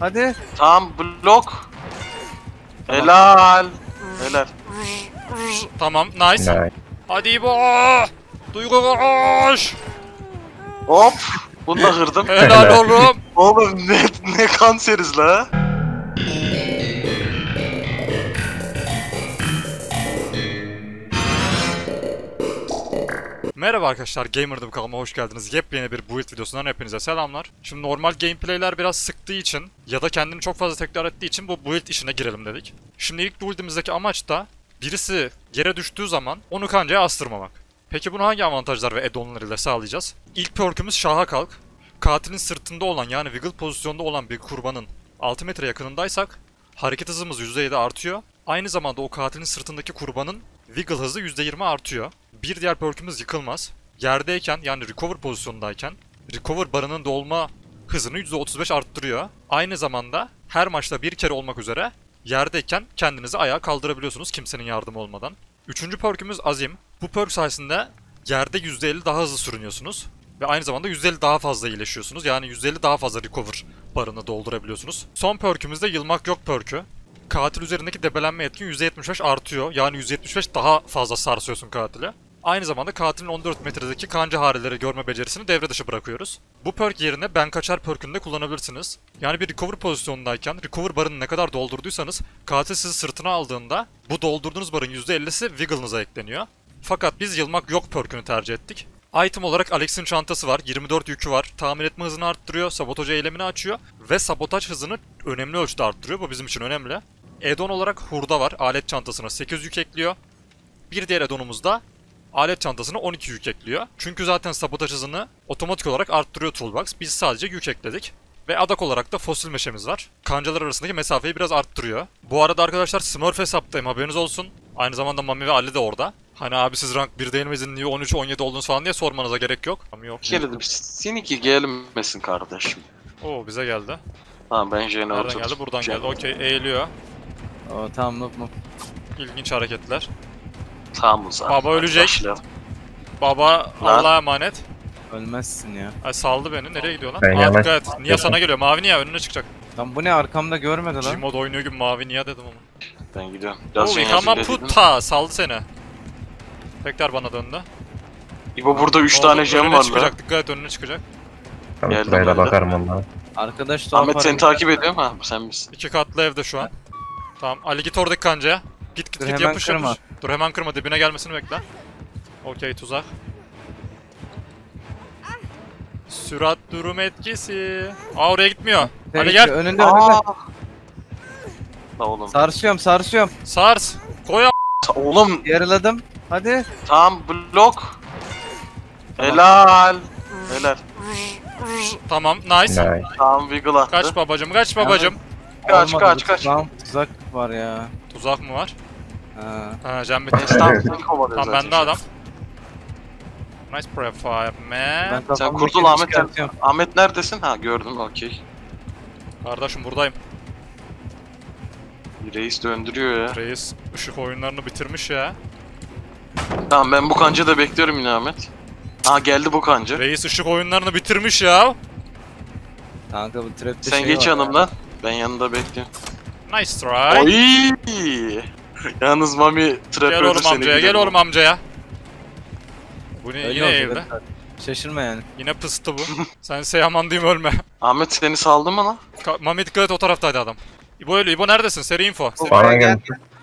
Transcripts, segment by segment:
Hadi. Tam blok. Helal. Helal. Tamam nice. Nice. Hadi İbo. Duygu koş. Hop. Bunu da kırdım. Helal oğlum. Oğlum ne, ne kanseriz la. Merhaba arkadaşlar Gamer'da kanalıma hoş geldiniz. Yepyeni bir build videosundan hepinize selamlar. Şimdi normal gameplayler biraz sıktığı için ya da kendini çok fazla tekrar ettiği için bu build işine girelim dedik. Şimdi ilk build'imizdeki amaç da birisi yere düştüğü zaman onu kancaya astırmamak. Peki bunu hangi avantajlar ve add-onlar ile sağlayacağız? İlk perk'ümüz Şaha Kalk. Katilin sırtında olan yani wiggle pozisyonda olan bir kurbanın 6 metre yakınındaysak hareket hızımız %7 artıyor. Aynı zamanda o katilin sırtındaki kurbanın wiggle hızı %20 artıyor. Bir diğer perk'ümüz yıkılmaz. Yerdeyken yani recover pozisyondayken recover barının dolma hızını %35 arttırıyor. Aynı zamanda her maçta bir kere olmak üzere yerdeyken kendinizi ayağa kaldırabiliyorsunuz kimsenin yardımı olmadan. Üçüncü perk'ümüz Azim. Bu perk sayesinde yerde %50 daha hızlı sürünüyorsunuz. Ve aynı zamanda %50 daha fazla iyileşiyorsunuz. Yani %50 daha fazla recover barını doldurabiliyorsunuz. Son perk'ümüz de Yılmak Yok perk'ü. Katil üzerindeki debelenme etkin %75 artıyor. Yani %75 daha fazla sarsıyorsun katili. Aynı zamanda katilin 14 metredeki kanca hareleri görme becerisini devre dışı bırakıyoruz. Bu perk yerine ben kaçar perkünü de kullanabilirsiniz. Yani bir recover pozisyonundayken recover barını ne kadar doldurduysanız katil sizi sırtına aldığında bu doldurduğunuz barın %50'si wiggle'ınıza ekleniyor. Fakat biz yılmak yok perkünü tercih ettik. Item olarak Alex'in çantası var, 24 yükü var, tamir etme hızını arttırıyor, sabotaj eylemini açıyor ve sabotaj hızını önemli ölçüde arttırıyor. Bu bizim için önemli. Add-on olarak hurda var, alet çantasına 8 yük ekliyor. Bir diğer add-onumuz da alet çantasına 12 yük ekliyor. Çünkü zaten sabotaj hızını otomatik olarak arttırıyor Toolbox. Biz sadece yük ekledik. Ve adak olarak da fosil meşemiz var. Kancalar arasındaki mesafeyi biraz arttırıyor. Bu arada arkadaşlar Smurf hesaptayım haberiniz olsun. Aynı zamanda Mami ve Ali de orada. Hani abi siz rank 1 değil miydiniz, niye 13-17 oldunuz falan diye sormanıza gerek yok. Ama yok. Bir kere de seninki gelmesin kardeşim. Oo bize geldi. Tamam ben Jen'e Nereden geldi? Buradan geldi. Okey eğiliyor. Oo, tamam noob noob. İlginç hareketler. Tamam o zaman. Baba ölecek. Başlayalım. Baba. Allah'a emanet. Ölmezsin ya. Ay saldı beni. Nereye gidiyor lan? Ben Aa yavaş- dikkat et. Niye sana geliyor? Mavi niye? Önüne çıkacak. Lan bu ne arkamda görmedi lan. Gmod oynuyor gibi mavi niye dedim ama. Ben gidiyorum. Biraz Oo yıkama puta saldı seni. Tekrar bana döndü. İbo burada 3 Ne oldu? tane Önüne var çıkacak. lan. Dikkat et önüne çıkacak. Tamam Geldim sırayla bakarım onlara. Arkadaş Ahmet seni takip ediyor mu? Ha, sen misin? İki katlı evde şu an. Tamam Ali git oradaki kancaya. Git git Dur, git hemen yapış kırma. yapış. Dur hemen kırma dibine gelmesini bekle. Okey tuzak. Sürat durum etkisi. Aa oraya gitmiyor. Ali Tehlike, gel. Önünde önünde. La oğlum. Sarsıyorum sarsıyorum. Sars. Koy a- Oğlum Yarıladım. Hadi. tam blok. Helal. Helal. Tamam nice. Nice. Tam wiggle attı. Kaç babacım kaç babacım. Kaç, Olmadı, kaç, kaç. tuzak- Tuzak var ya. Tuzak mı var? Ha. Ha. Esnaf seni kovalıyor Tamam zaten bende adam. Nice prefire Ben man. kafamdaki kurtul Ahmet, sen-. Ahmet neredesin? Ha gördüm okey. Kardeşim buradayım. Reis döndürüyor ya. Reis ışık oyunlarını bitirmiş ya. Tamam ben bu kanca da bekliyorum yine Ahmet. Ha geldi bu kanca. Reis ışık oyunlarını bitirmiş ya. Kanka bu trapte Sen şey geç var ya. Ben yanında bekliyorum. Nice try. Oy! Yalnız Mami trap Gel öldü oğlum seni amcaya, gel oğlum amcaya. Bu ne? Öyle Yine eğildi. evet. Şaşırma yani. Yine pıstı bu. Sen say aman diyeyim ölme. Ahmet seni saldı mı lan? Ka- Mami dikkat et o taraftaydı adam. İbo ölü. İbo neredesin? Seri info. Bana gel.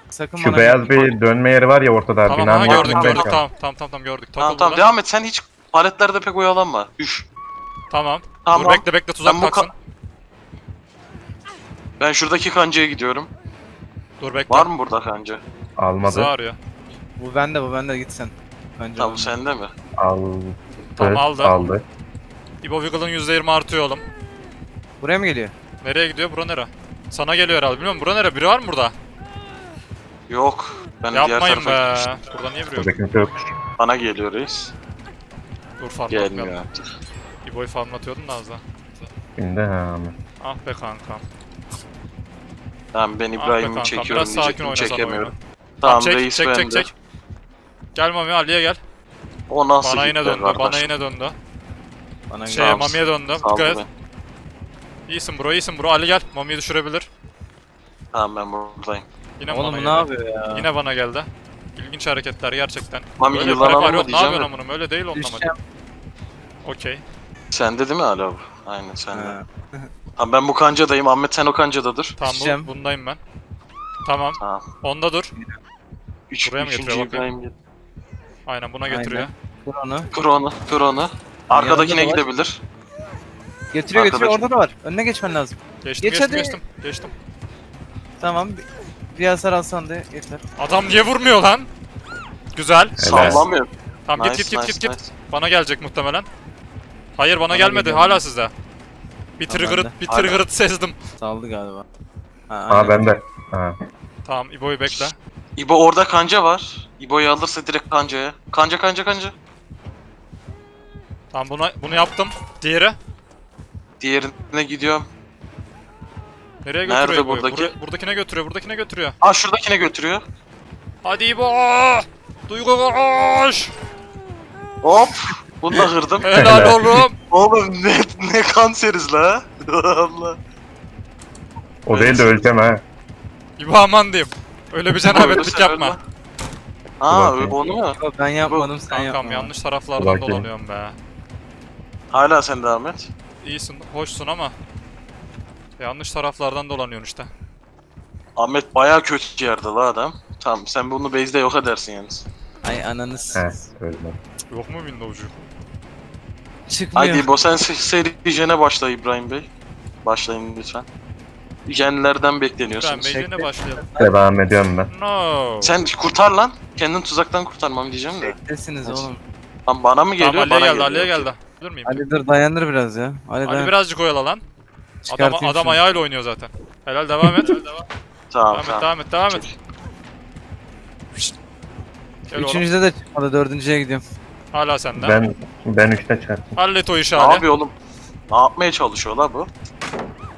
Sakın Şu bana beyaz bir dönme yeri var ya ortada. Tamam binanın aha gördük yakınındayken. gördük tamam tamam tamam tamam gördük. Tamam Takıl tamam burada. devam et sen hiç paletlerde pek oyalanma. Üf. Tamam. Tamam. Dur bekle bekle tuzak Ben bu ka- kalksın. Ben şuradaki kancaya gidiyorum. Dur bekle. Var mı burada kanca? Almadı. arıyor. Bu bende bu bende git sen. Bence Tamam bu sende mi? Aldı. Tamam, aldı. Aldı. İbo Wiggle'ın %20 artıyor oğlum. Buraya mı geliyor? Nereye gidiyor? Bura nere? Sana geliyor herhalde. Bilmiyorum bura nere? Biri var mı burada? Yok. Ben diğer Yapmayın tarafa be. gitmiştim. Burada niye? Burada kimse yok. Bana geliyor reis. Dur farm Gelmiyor atmayalım. artık. İbo'yu farm atıyordun da az daha. Şimdi ha. Ah be kankam. Tamam ben Ah be İbrahim'i çekiyorum Biraz sakin diyecektim çekemiyorum. oyunu. Tamam çek, reis çek, bende. çek, çek. Gel Mami Ali'ye gel. O nasıl Bana yine döndü. kardeş? Bana yine döndü. Bana Şey gel. Tamam, Mami'ye döndü. Dikkat et. İyisin bro iyisin bro. Ali gel. Mami'yi düşürebilir. Tamam ben buradayım. Yine bana Oğlum geldi. ne yapıyor ya? Yine bana geldi. İlginç hareketler gerçekten. Mami Öyle yılan alma yok. Ne diyeceğim yapıyorsun de. amınım? Öyle değil onun amacı. Düşeceğim. Okey. Sende değil mi hala bu? Aynen sende. Ha. Tamam ben bu kancadayım. Ahmet sen o kancada dur. Tamam bu, bundayım ben. Tamam. Tamam. Onda dur. Üç, Buraya mı üçüncü getiriyor bakayım? İbrahim gel. Aynen buna Aynen. götürüyor. Kur onu. Kır onu, kır onu. Arkadakine Yanında da var. gidebilir. Götürüyor götürüyor Arkadaş. orada da var. Önüne geçmen lazım. Geçtim Geç geçtim hadi. geçtim. Geçtim. Tamam. bir- Bir hasar alsan da yeter. Adam niye vurmuyor lan? Güzel. Helal. Sallamıyor. Tamam Nice, git git git nice, git git. nice. Bana gelecek muhtemelen. Hayır bana, Bana gelmedi. geliyor. Hala sizde. Bir Tamam, trigger'ı bende. bir Hala. trigger'ı sezdim. Saldı galiba. Ha, Aa aynen. bende. Ha. Tamam İbo'yu bekle. İbo orada kanca var. İbo'yu alırsa direkt kancaya. Kanca kanca kanca. Tamam buna bunu yaptım. Diğeri Diğerine gidiyorum. nereye Nerede götürüyor İbo'yu? buradaki? Buraya- buradakine götürüyor. Buradakine götürüyor. Aa şuradakine götürüyor. Hadi İbo! Duygu koş! Hop. Bunu da kırdım. Helal oğlum. Oğlum ne, ne kanseriz la. Allah. O değil de öleceğim ha. İbo aman diyeyim. Öyle bir cenabetlik yapma. Aa Bakayım. onu mu? Yok, ben yapmadım sen Kankam yapma. yanlış taraflardan dolanıyorum be. Hala sen devam et. İyisin, hoşsun ama yanlış taraflardan dolanıyorsun işte. Ahmet bayağı kötü yerde la adam. Tamam sen bunu base'de yok edersin yalnız. Ay ananız. He öldüm. Yok mu Windows'cu? Çıkmıyor. Haydi İbo sen se- seri jene başla İbrahim Bey. Başlayın lütfen. Jenlerden Ben bekleniyorsunuz. Beyliğine başlayalım. Devam ediyorum ben. No. Sen kurtar lan. Kendini tuzaktan kurtarmam diyeceğim de. Desiniz oğlum. Lan bana mı geliyor? Tamam bana Ali'ye geldi, geliyor. Ali'ye geldi. Bilir miyim? Ali dur dayandır biraz ya. Ali, Ali dayan. birazcık oyala lan. Adam, Çıkartayım adam şunu. ayağıyla oynuyor zaten. Helal devam et. devam Tamam et, tamam. devam et, devam et. Çek. Gel oğlum. Üçüncüde de çıkmadı dördüncüye gidiyorum. Hala sende. Ben ben üçte çarptım. Hallet o işi Ne yapıyor oğlum? Ne yapmaya çalışıyor la bu?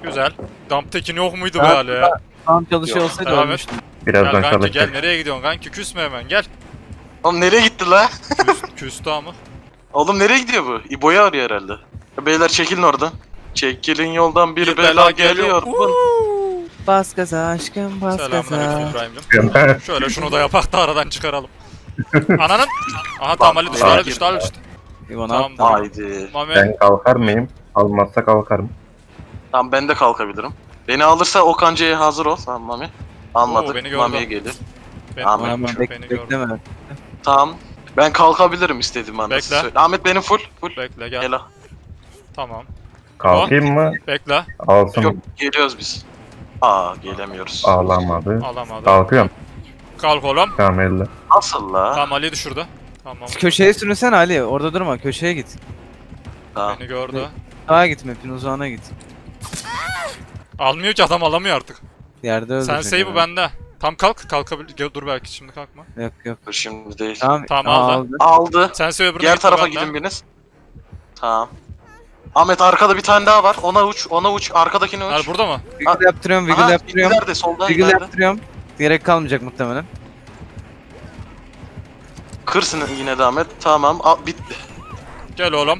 Güzel. Dumptekin yok muydu be Ya, Ali ya? Tam çalışıyor Yok, olsaydı devam et. ölmüştüm. Gel Birazdan kanki gel nereye gidiyorsun kanki küsme hemen gel. Oğlum nereye gitti la? Küs, küstü ama. Oğlum nereye gidiyor bu? İbo'yu arıyor herhalde. Beyler çekilin oradan. Çekilin yoldan bir, bela, geliyor. Bun- Bas gaza aşkım bas Selamünaleyküm gaza. İbrahim'cim. Şöyle şunu da yapak da aradan çıkaralım. Ananın. Aha tamam Ali düştü Ali düştü Ali düştü. İvan Tamam. tamam. Haydi. Mami ben kalkar mıyım? Almazsa kalkarım. Tamam ben de kalkabilirim. Beni alırsa o kancaya hazır ol. Tamam Mami. Almadık. Oo, beni. Mami'ye gelir. beni, Aman beni, bek beni bekleme. Tamam. Ben kalkabilirim istediğim anda. Bekle. söyle- Ahmet benim full. Full. Bekle gel. Gel al. Tamam. Kalkayım mı? Bekle. Alsın. Yok geliyoruz biz. Aa gelemiyoruz. Ağlamadı. Alamadı. Kalkıyorum. Kalk oğlum. Tamam elle. Nasıl la? Tamam Ali düşürdü. Tamam. Köşeye sürünsene Ali. Orada durma. Köşeye git. Tamam. Beni gördü. Sağa git map'in uzağına git. Almıyor ki adam alamıyor artık. Yerde öldürecek. Sen save bu yani. bende. Tam kalk kalkabil. Gel, Dur belki şimdi kalkma. Yok yok. Dur şimdi değil. Tamam. Tamam, Aa, aldı. Aldı. Sen save öbürüne Diğer git, tarafa bende. gidin biriniz. Tamam. Ahmet arkada bir tane daha var. Ona uç, ona uç. Arkadakine uç. Nerede burada mı? Wiggle yaptırıyorum, wiggle Aha, yaptırıyorum. ileride, solda Wiggle ileride. yaptırıyorum. Gerek kalmayacak muhtemelen. Kırsın yine de Ahmet. Tamam, al, bitti. Gel oğlum.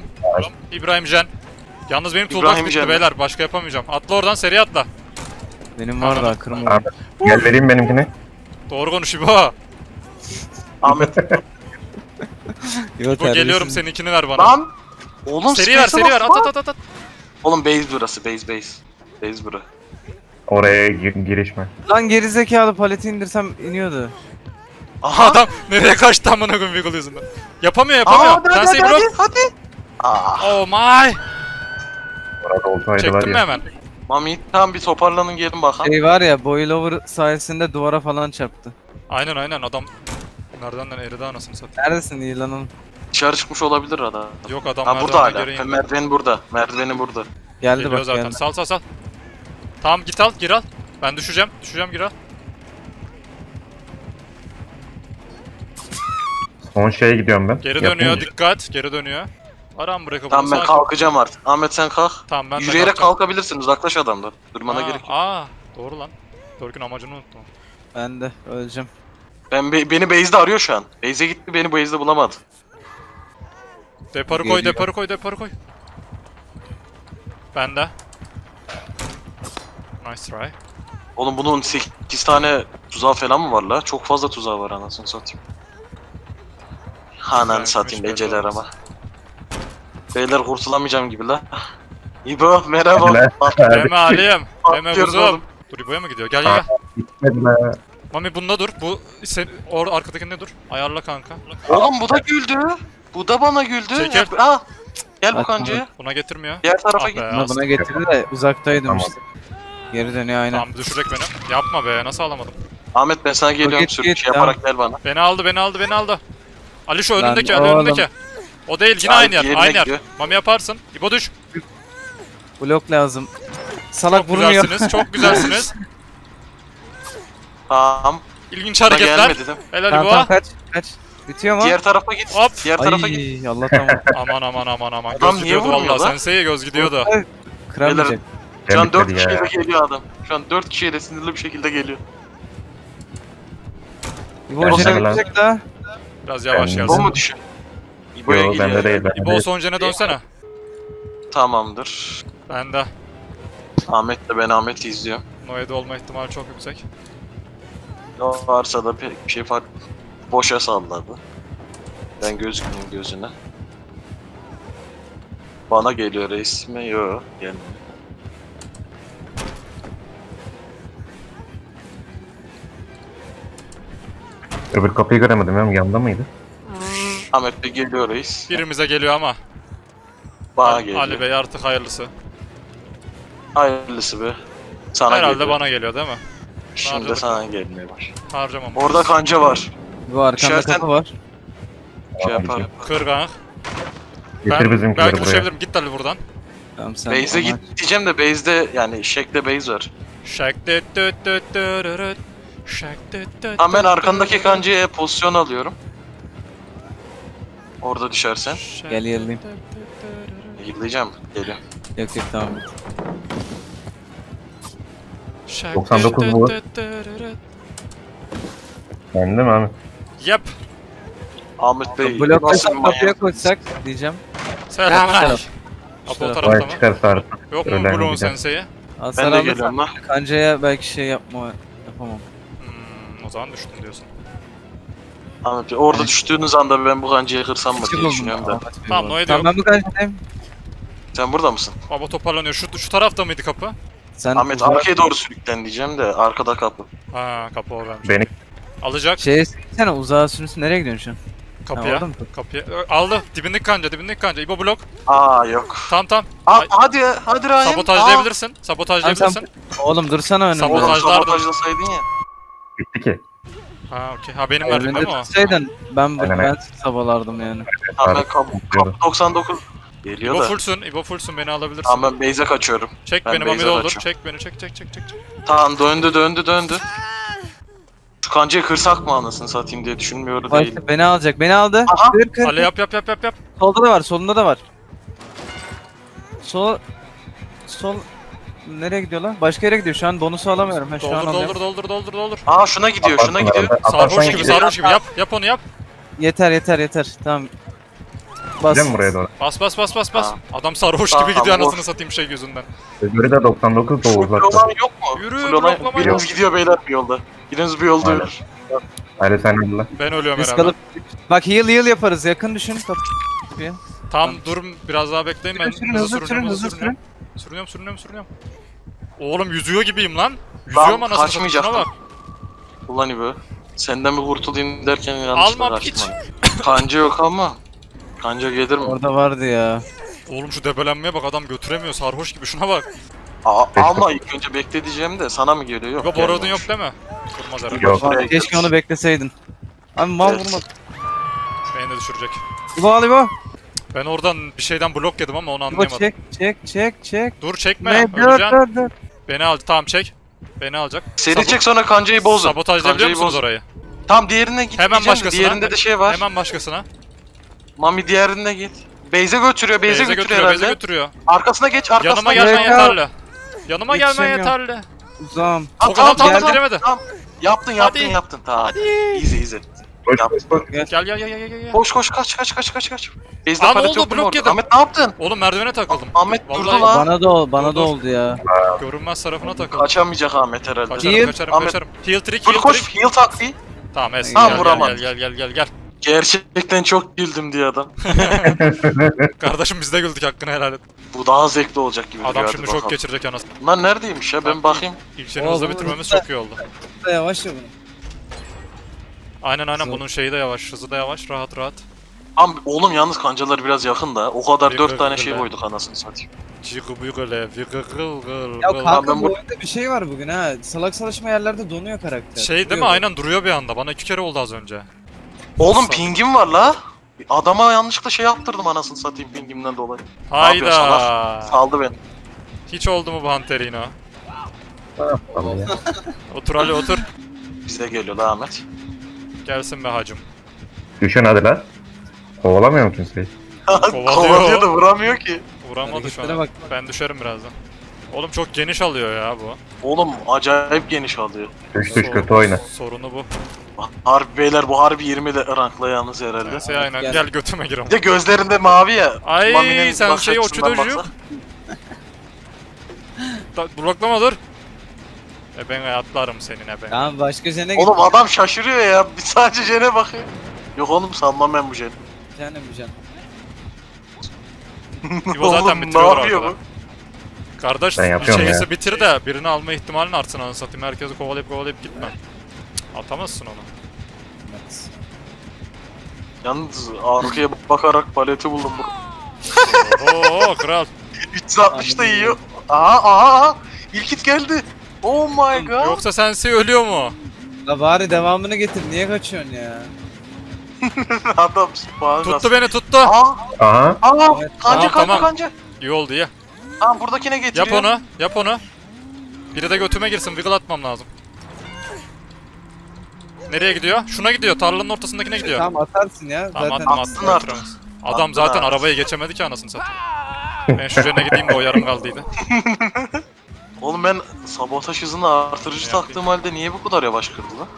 İbrahim Jen. Yalnız benim toolbox İbrahim bitti Jen. beyler. Başka yapamayacağım. Atla oradan seri atla. Benim var da kırmızı. Ahmet gel vereyim benimkini. Doğru konuş İbo. Ahmet. Yok, İbo terbiyesiz. geliyorum seninkini ver bana. Lan! Oğlum Seri ver space'e seri ver. At lan. at at at. Oğlum base burası, base base. Base bura. Oraya gir- girişme. Lan gerizekalı paleti indirsem iniyordu. Aha! Adam nereye kaçtı amına koyayım Wiggle yüzünden. Yapamıyor Aa, yapamıyor. hadi, Sen hadi, save hadi, bırak. hadi. Aa, Oh my. Orada Çektin mi ya. hemen? Mami tamam bir toparlanın gelin bakalım. Şey var ya boilover sayesinde duvara falan çarptı. Aynen aynen adam. Nereden eridi anasını satayım. Neredesin yılanın? Dışarı çıkmış olabilir adam. Yok adam Ha burada hala. Merdiveni burada. Merdiveni burada. Geldi Geliyor bak zaten. geldi. Sal sal sal. Tamam git al gir al. Ben düşeceğim. Düşeceğim gir al. Son şeye gidiyorum ben. Geri Yapayım dönüyor mı? dikkat. Geri dönüyor. Aram bırakıp Tamam ben kalkacağım artık. Ahmet sen kalk. Tamam ben de Yürüyerek kalkacağım. kalkabilirsin. Uzaklaş adamdan. Durmana Aa, gerek yok. Aa doğru lan. Doruk'un amacını unuttum. Ben de öleceğim. Ben be- beni base'de arıyor şu an. Base'e gitti beni base'de bulamadı. Deparı koy Geliyor. deparı koy deparı koy. Bende. Nice try. Oğlum bunun 8 tane tuzağı falan mı var la? Çok fazla tuzağı var anasını satayım. Hanan satayım olmaz. ama. Beyler kurtulamayacağım gibi la. İbo merhaba. Deme Ali'yim. Deme Patlıyoruz kuzum. Dur İbo'ya mı gidiyor? Gel gel. Gitmedi be. Mami bunda dur. Bu sen or arkadakinde dur. Ayarla kanka. Oğlum bu da güldü. Bu da bana güldü. Çekil. Ya- Aa, gel bu kancaya. Buna getirmiyor. Diğer tarafa Ah git. Buna, buna getirdi de uzaktaydım Tamam. işte. Geri dönüyor aynen. Tamam düşecek beni. Yapma be nasıl alamadım. Ahmet ben sana geliyorum Git, sür git, şey yaparak gel bana. Beni aldı beni aldı beni aldı. Ali şu önündeki Ali önündeki. O değil yine Ay, aynı yer aynı yer. Mami yaparsın. İbo düş. Blok lazım. Salak Çok vurmuyor. güzelsiniz çok güzelsiniz. Tamam. İlginç hareketler. Helal Tamam İbo. tamam kaç kaç. Bitiyor mu? Diğer tarafa git. Hop. Diğer tarafa git. Ay Allah tamam. Aman aman aman aman. Adam Göz niye gidiyordu valla. Sensei'ye göz gidiyordu. Kıramayacak. Şu an Bitmedi 4 kişiyle ya. geliyor adam. Şu an 4 kişiyle de sinirli bir şekilde geliyor. İbo Ben sana- gidecek daha. Biraz yavaş Ben- İbo gelsin. mu düşün? İbo'ya Yo geliyor. bende değil. Bende İbo değil. son jene dönsene. Tamamdır. Bende. Ahmet de ben Ahmet'i izliyorum. Noe'de olma ihtimali çok yüksek. O varsa da pek bir şey fark boşa salladı. Ben gözükmeyeyim gözüne. Bana geliyor reis mi? Yo gelmiyor. Öbür kapıyı göremedim ya. Yanında mıydı? Ahmet de geliyor reis. Birimize geliyor ama. Bana geliyor. Ali Bey artık hayırlısı. Hayırlısı be. Sana Herhalde geliyor. bana geliyor değil mi? Şimdi harcadık. sana gelmeye baş. Harcamam. Orada kanca var. İbo arkanda İşaretten- kapı var. Şey yapar. Kır. Getir Ben belki düşebilirim. Git Ali buradan. Tamam sen. Base'e git diyeceğim de base'de yani şekle base var. Şak düt düt düt Tamam ben arkandaki kancaya pozisyon alıyorum. Orada düşersen. Gel yıllayayım. Yıllayacağım. Geliyorum. Yok yok tamam. Şak 99 düt bu. Bende mi abi? Yep. Ahmet Bey Blok bir kapıya koysak diyeceğim. Selamünaleyküm. Şu Apo taraf. tarafta mı? çıkarsa artık. Yok mu gideceğim. Sensei'ye? Ben de geliyorum lan. kancaya belki şey yapma yapamam. O zaman düştün diyorsun. Ahmet Bey orada düştüğünüz anda ben bu kancayı kırsam mı diye düşünüyorum da. Tamam, bu no arada. ediyor. Tamam ben bu kancadayım. Sen burada mısın? Baba toparlanıyor. Şu, şu tarafta mıydı kapı? Sen Ahmet arkaya doğru sürüklen diyeceğim de arkada kapı. Ha kapı oradaymış. Beni Alacak Şeye sürünsene uzağa sürünsün nereye gidiyorsun şu an? kapıya. mı? Kapıya. Aldı. Dibindeki kanca, dibindeki kanca. İbo blok. Aa yok. Tam tam. Aa, Ay. hadi hadi Rahim. Sabotajlayabilirsin. Sabotajlayabilirsin. Oğlum dursana önümde. Aa, oğlum Sabotajlardı. sabotajlasaydın ya. Gitti ki. Ha okey. Ha benim Önünde değil mi o? tutsaydın ben bu Aynen, ben sabalardım yani. Tamam ben kap, kap 99 geliyor İbo da. fullsün. İbo fullsün. Beni alabilirsin. Tamam ben base'e kaçıyorum. Çek ben beni Mami doldur. Çek beni. Çek çek çek çek. Tamam döndü döndü döndü. Şu kancayı kırsak mı anasını satayım diye düşünmüyor değil. Beni alacak. Beni aldı. Aha. Kır kır. Ali yap yap yap yap yap. Solda da var, solunda da var. Sol sol nereye gidiyor lan? Başka yere gidiyor. Şu an bonusu alamıyorum. Ben şu an Doldur alıyorum. doldur doldur doldur doldur. Aa şuna gidiyor şuna gidiyor. Sarhoş gibi sarhoş gibi. Yap yap onu yap. Yeter yeter yeter. Tamam. Bas. Gideceğim buraya doğru. Bas bas bas bas bas. Adam sarhoş Tamam, gibi gidiyor tamam, anasını satayım şey yüzünden. Öbürü de 99 da Full uzakta. olan yok mu? Yürü, Full olan bloklama biriniz yok. gidiyor beyler bir yolda. Biriniz bir yolda Aynen. yürür. Hadi sen yolla. Ben ölüyorum Risk herhalde. alıp Bak heal heal yaparız. Yakın düşün. Kapı. Tamam durum biraz daha bekleyin ben Sürün, hızlı sürün, hızlı hızlı sürünüyorum. Sürünüyorum sürünüyorum. Oğlum yüzüyor gibiyim lan. Yüzüyorum anasını kaçmayacaktım. bak. Ulan İbo. Senden bir kurtulayım derken yanlışlıkla Alma kaçtım. piç. ben. Kanca yok ama. Kanca gelir mi? Orada vardı ya. Oğlum şu debelenmeye bak adam götüremiyor sarhoş gibi şuna bak. Aa, alma ilk önce bekle diyeceğim de sana mı geliyor? Yok. Yok borodun yok mi? Kurmaz herhalde. Yok. Lan, Buraya keşke onu bekleseydin. Abi mal Evet. vurma. Beni de düşürecek. İbo al İbo. Ben oradan bir şeyden blok yedim ama onu anlayamadım. çek çek çek çek. Dur çekme. Ne dur dur dur. Beni al. Tamam çek. Beni alacak. Seri Sabo- çek sonra kancayı bozun. Sabotajlayabiliyor musunuz bozun. orayı? Tam diğerine git. Hemen başkasına. Diğerinde de şey var. Hemen başkasına. Mami diğerine git. Beyze götürüyor, Beyze, Beyze götürüyor, götürüyor, herhalde. Beyze götürüyor. Arkasına geç, arkasına Yanıma gelmen Gel. yeterli. Yanıma gelmen yeterli. Uzağım. Ha, O kadar tam geldim. giremedi. Tamam. Yaptın, yaptın, Hadi. yaptın. Tamam. Hadi. Easy, easy. Koş koş koş. Gel gel gel gel gel. gel. Koş koş kaç kaç kaç kaç kaç. Base'de Lan palet oldu, blok yedim. Ahmet ne yaptın? Oğlum merdivene takıldım. Ahmet durdu Vallahi- lan. Bana da ol, bana Dur, da dur. oldu ya. Görünmez tarafına takıldım. Kaçamayacak Ahmet herhalde. Kaçarım kaçarım Ahmet- kaçarım. Heal trick Dur heal koş trick. heal taktiği. Tamam es. Ha, Gel, gel gel gel gel gel. Gerçekten çok güldüm diye adam. Kardeşim biz de güldük hakkını helal et. Bu daha zevkli olacak gibi Adam duruyor. şimdi Hadi şok bakalım. geçirecek anasını. Lan neredeymiş ya ben bakayım. İlk şeyini hızlı Oğlum, bitirmemiz çok iyi oldu. Yavaş ya bunu. Aynen aynen Zor. bunun şeyi de yavaş, hızı da yavaş, rahat rahat. Am oğlum yalnız kancalar biraz yakın da. O kadar dört tane şey koyduk anasını satayım. Cıgı vıgı gıl gıl Ya kanka ben bu oyunda bir şey var bugün ha. Salak salaşma yerlerde donuyor karakter. Şey değil mi? Aynen duruyor bir anda. Bana iki kere oldu az önce. Oğlum Nasıl? pingim var la. Adama yanlışlıkla şey yaptırdım anasını satayım pingimden dolayı. Hayda. Saldı beni. Hiç oldu mu bu Hunterino? Otur Ali otur. Bize geliyor la Ahmet. Gelsin be hacım. Düşün hadi lan. Kovalamıyor mu kimseyi? Kovalıyor da vuramıyor ki. Vuramadı şu Hareketlere an. bak. Ben düşerim birazdan. Oğlum çok geniş alıyor ya bu. Oğlum acayip geniş alıyor. Düş düş kötü oyna. Sorunu bu. Harbi beyler bu harbi 20 de rankla yalnız herhalde. Neyse aynen Gel. gel götüme gir ama. Bir de gözlerinde mavi ya. Ay, Mami'nin sen bakış şey, o açısından çocuk. baksa. Da- Bloklama dur. E ben atlarım seninle ben. Tamam başka jene Oğlum adam şaşırıyor ya. Bir sadece Jen'e bakıyor. Yok oğlum sanmam ben bu Jen'i. Jene mi can? İbo zaten Oğlum, bitiriyor ne yapıyor bu? Kardeş Ben bir yapıyorum şeysi ya. bitir de birini alma ihtimalin artsın anasını satayım. Herkesi kovalayıp kovalayıp gitme. Cık, Atamazsın onu. Evet. Yalnız arkaya bakarak paleti buldum bu. Oo kral. 360 da yiyor. Aha aha aha. İlk hit geldi. Oh my god. Yoksa sensi ölüyor mu? La bari devamını getir. Niye kaçıyorsun ya? Adam bana Tuttu beni tuttu. Aa, Aha. aa, kanca kanca tamam. kanca. İyi oldu iyi. Tamam buradakine getiriyor. Yap onu. Yap onu. Biri de götüme girsin. Wiggle atmam lazım. Nereye gidiyor? Şuna gidiyor. Tarlanın ortasındakine gidiyor. Tamam atarsın ya. Tamam Zaten artık. götüremez. Adam zaten artık. arabayı geçemedi ki anasını satayım. Ben şu jene gideyim de o yarım kaldıydı. Oğlum ben sabotaj hızını artırıcı Ne taktığım halde niye bu kadar yavaş kırdı lan?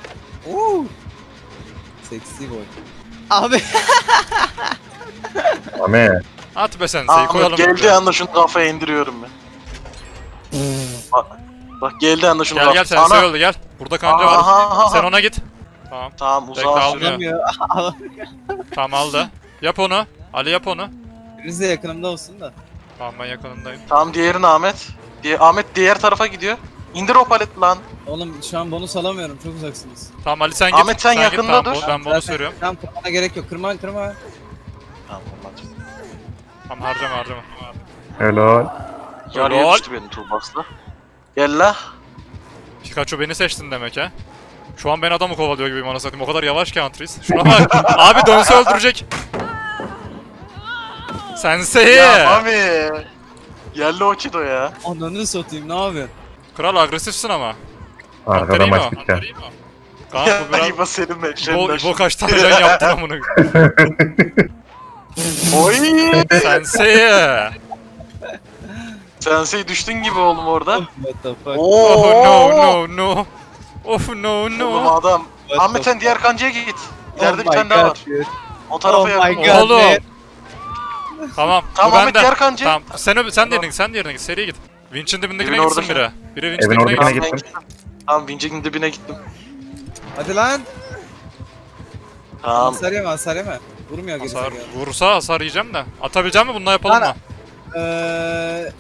Oo. Seksi boy. Abi. Ame. At be senseyi koyalım. Ahmet geldiği anda şunu kafaya indiriyorum ben. bak, bak geldiği anda şunu Gel gel kafaya... sensei öldü gel. Burada kanca var. Aha, aha, Sen ona git. Tamam. Tamam Bekle, uzağa almıyor. sürüyor. Tamam aldı. Yap onu. Ali yap onu. De yakınımda olsun da. Tamam ben yakınındayım. Tamam diğerini Ahmet. Diye, Ahmet diğer tarafa gidiyor. İndir o palet lan. Oğlum şu an bonus alamıyorum. Çok uzaksınız. Tamam Ali sen git. Ahmet, sen git, yakında tamam, dur. bu- Ben bunu Zaten- sürüyorum. Tamam kırmana gerek yok. Kırma kırma. Tamam olmaz. Tamam harcama harcama. Helal. Yarıya Lol. düştü benim toolbox'la. Gel la. Pikachu beni seçtin demek ha. Şu an ben adamı kovalıyor gibiyim anasını satayım. O kadar yavaş ki Antris. Şuna bak. Abi dönse öldürecek. Sensei. Ya Mami. Yerli Okido ya. Ananı satayım ne yapıyorsun? Kral agresifsin ama. Arkada Anterino. maç bitti. Kanka bu biraz... İba senin İbo, mevşenden. İbo kaç tane can yaptın amına. Oy. Sensei. Sensei düştün gibi oğlum orada. What the fuck? Oh no no no. Of no Oğlum no. adam. Ahmet sen diğer kancaya git. İleride Oh bir tane daha God, var. O tarafa Oh my yakın. God. ol. Oğlum. Tamam. Tamam Ahmet diğer kanca. Tamam. Sen öbür, sen Tamam. Sen diğerine git. Seriye git. Winch'in dibindekine Evin gitsin biri. Biri Winch'in Evin dibine gitsin. git. Tamam, gittim. Tamam Vincik'in dibine gittim. Hadi lan. Tamam. Hasar yeme hasar yeme. Vurmuyor Hasar, gerizekalı. vurursa hasar yiyeceğim de. Atabileceğim mi? Bununla yapalım Ana. mı? Eee...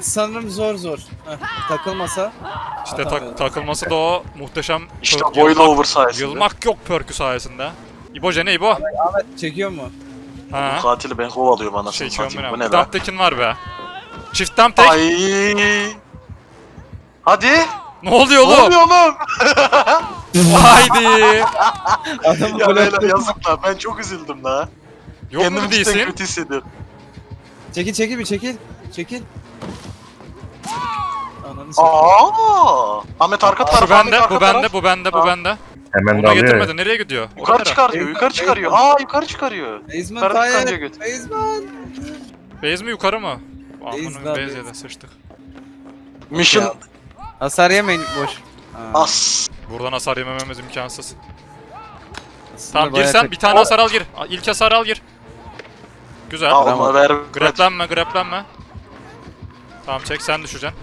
Sanırım zor zor. Heh, takılmasa. İşte tak- takılması da o muhteşem İşte yılmak- over sayesinde. Yılmak yok perkü sayesinde. İbo Jene İbo. Ahmet çekiyor mu? Ha. Bu katili ben kovalıyorum anasını Çekiyorum satayım. Bu ne lan? Dumptekin var be. Çift dumptek. Ay. Hadi. Ne oluyor Ne oğlum? oluyor oğlum? Haydi. Adamı ya böyle yazık lan ben çok üzüldüm la. Yok mu Kendimi cidden isim? kötü hissediyorum. Çekil çekil bir çekil. Çekil. Ananı. Aa! Ahmet arka Bu taraf. Ahmet bende, bu bende, bu bende, bu bende. Hemen Onu alıyor ya. getirmedi. Nereye gidiyor? O Yukarı kadar. çıkarıyor, yukarı çıkarıyor. Aa yukarı çıkarıyor. Basement Yukarıdaki kancaya hayır. götür. Basement. Base mi yukarı mı? Base Amanın lan, base base. yedi sıçtık. Mission Hasar yemeyin boş. Ha. as. Buradan hasar yemememiz imkansız. Tamam gir bayağı sen bir tane hasar al gir. İlk hasar al gir. Güzel. Alma ver. Greplenme greplenme. Tamam çek sen düşeceksin.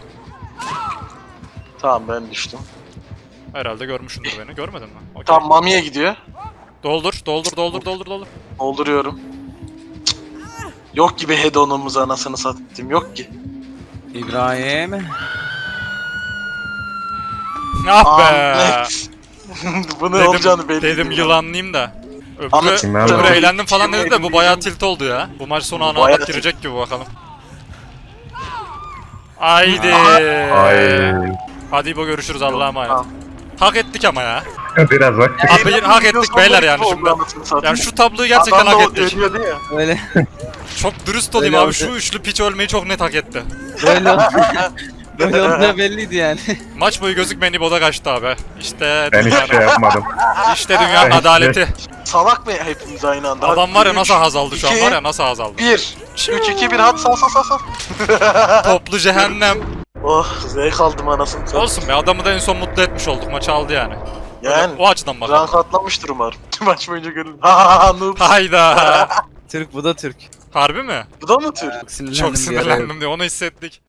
Tamam ben düştüm. Herhalde görmüşsündür beni. Görmedin mi? Okey. Tamam Mami'ye gidiyor. Doldur, doldur, doldur, doldur, doldur. Dolduruyorum. Yok gibi hedonumuz anasını satayım. Yok ki. İbrahim. Ah be. Ahmet. Bu ne olacağını belli dedim değil. yılanlayayım da. Öbürü, öbürü abi? eğlendim falan dedi de bu bayağı tilt oldu ya. Bu maç sonu ana adak girecek gibi bakalım. Haydi. Ay. Hadi İbo görüşürüz Allah'a emanet. Hak ettik ama ya. Biraz bak. Abi hak ettik beyler oldu yani şimdi. Yani şu tabloyu gerçekten hak ettik. Öyle Çok dürüst olayım Öyle abi oldu. şu üçlü piç ölmeyi çok net hak etti. böyle böyle olduğu belliydi yani. Maç boyu gözükmeyen İbo'da kaçtı abi. İşte Ben dünyanın, şey yapmadım. işte dünyanın Ben- adaleti. Salak mı hepimiz aynı anda? Adam var ya Üç, nasıl haz aldı şu an iki, var ya nasıl haz aldı. 1 3 2 1 hadi sal sal sal sal. Toplu cehennem. Oh zevk aldım anasını satayım. Olsun be adamı da en son mutlu etmiş olduk maçı aldı yani. Yani O açıdan bakalım. rank atlamıştır umarım. Maç boyunca görün. Ha noob. Hayda. Türk bu da Türk. Harbi mi? Bu da mı tür? Çok sinirlendim diye onu hissettik.